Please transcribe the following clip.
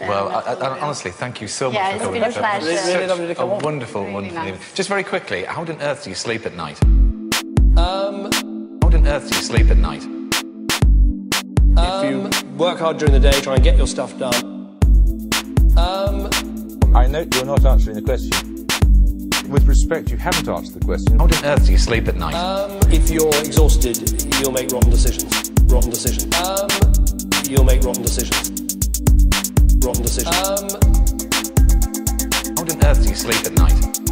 Well, I, I, honestly, thank you so much Yeah, for it's coming. been a It's pleasure. such Really lovely to come a on. wonderful, Really wonderful nice. evening. Just very quickly, how on earth do you sleep at night? Um, How on earth do you sleep at night? if you work hard during the day, try and get your stuff done. Um, I note you're not answering the question. With respect, you haven't answered the question. How on earth do you sleep at night? um, if you're exhausted, you'll make rotten decisions. Rotten decisions. Um, you'll make rotten decisions. Rotten decisions. Um, How on earth do you sleep at night?